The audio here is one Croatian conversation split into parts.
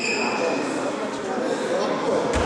Thank you.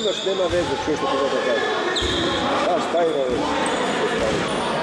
imaš, nema veze, što ti da kažem. Baš tajna veze.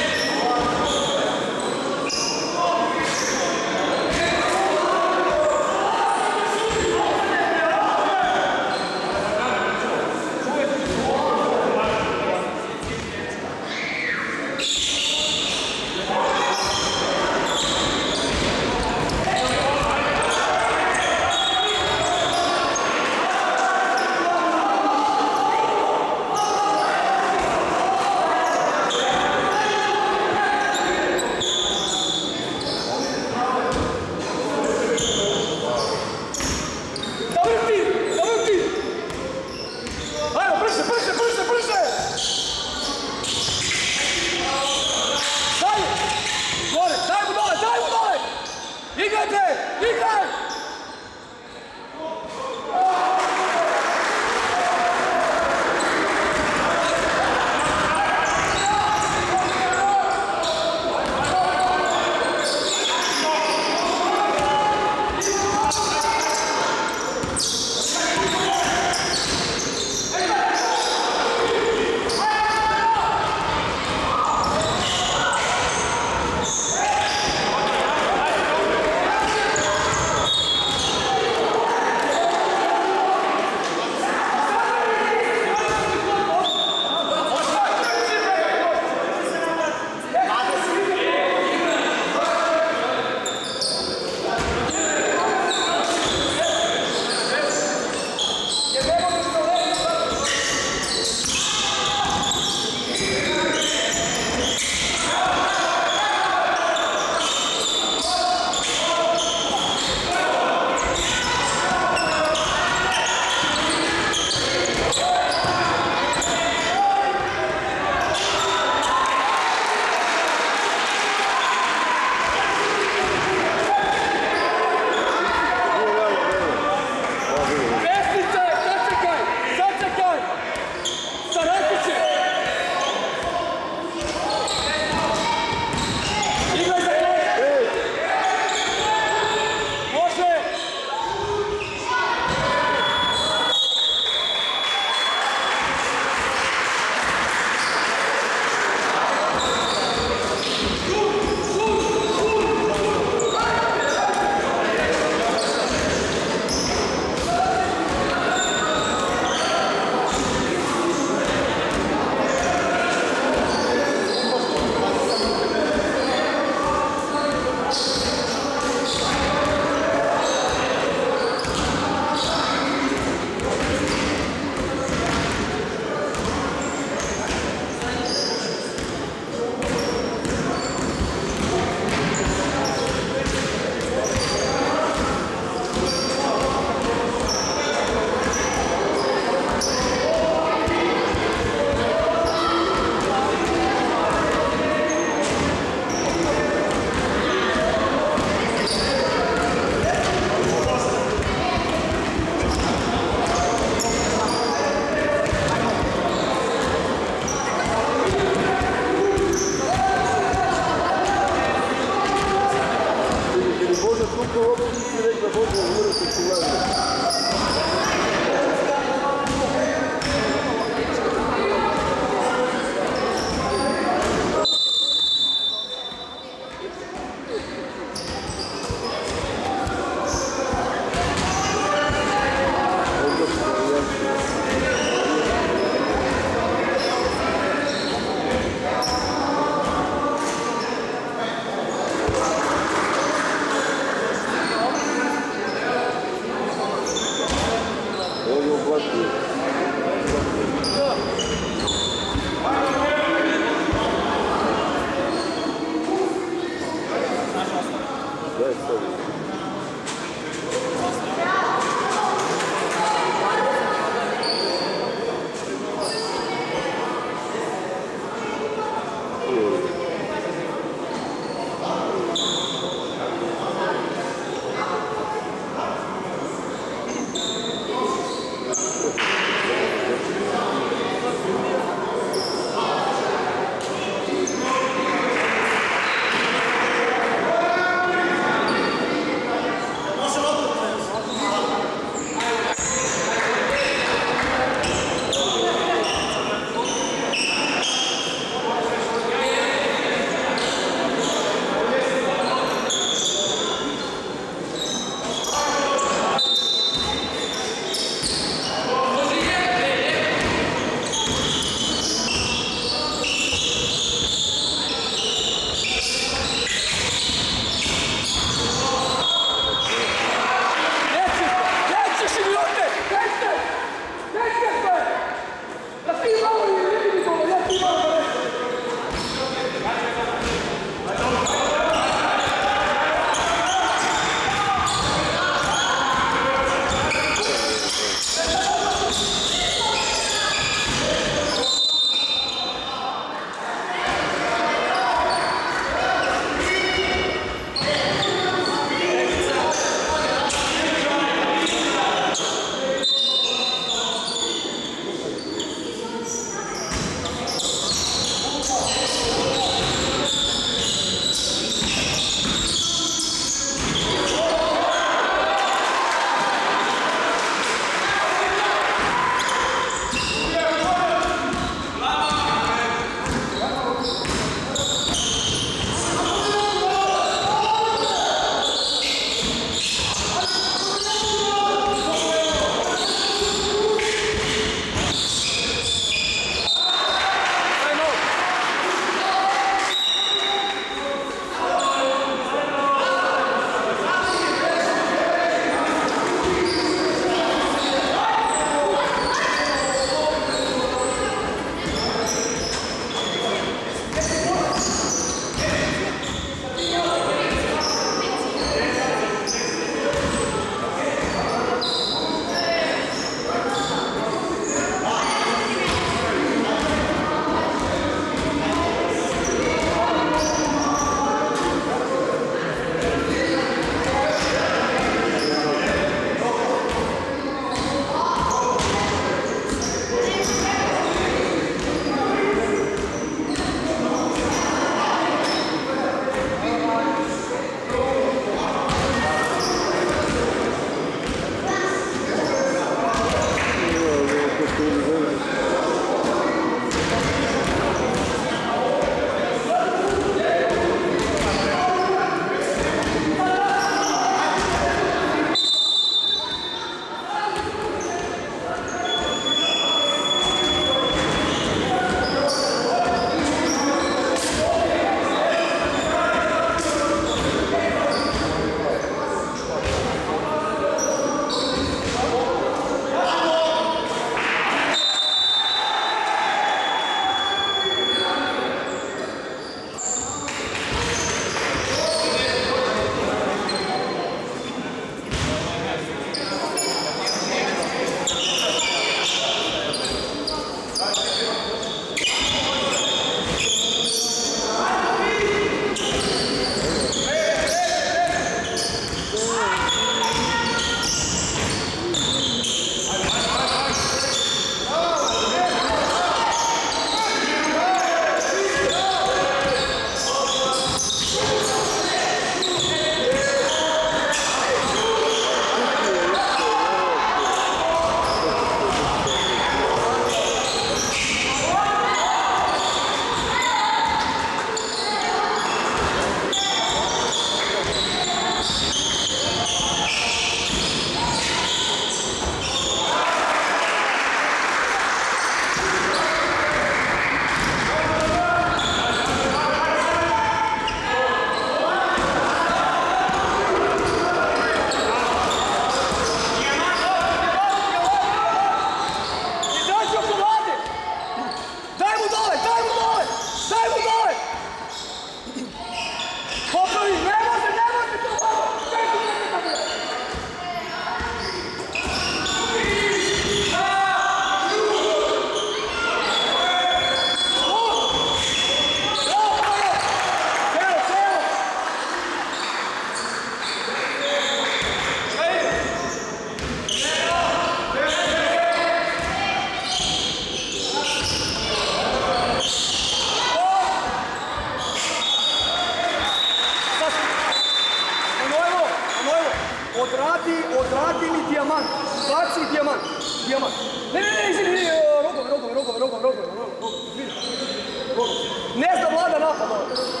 nosotros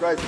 Christ